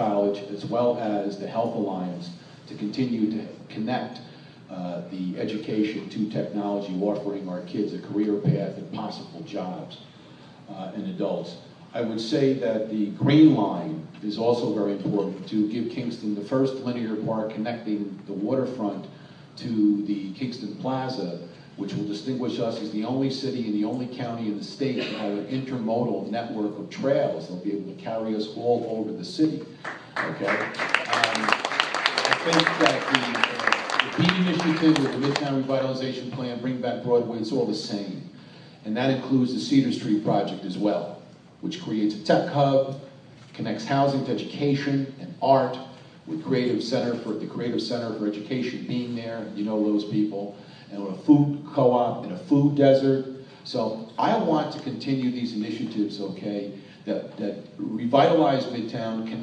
College as well as the Health Alliance to continue to connect uh, the education to technology, offering our kids a career path and possible jobs uh, and adults. I would say that the Green Line is also very important to give Kingston the first linear park connecting the waterfront to the Kingston Plaza, which will distinguish us as the only city and the only county in the state to have an intermodal network of trails. They'll be able to carry us all over the city, okay? Um, I think that the, the BEAD initiative with the Midtown Revitalization Plan, Bring Back Broadway, it's all the same. And that includes the Cedar Street project as well, which creates a tech hub, connects housing to education and art, with Creative Center for, the Creative Center for Education being there, you know those people, and with a food co-op and a food desert. So I want to continue these initiatives, okay, that, that revitalize Midtown, connect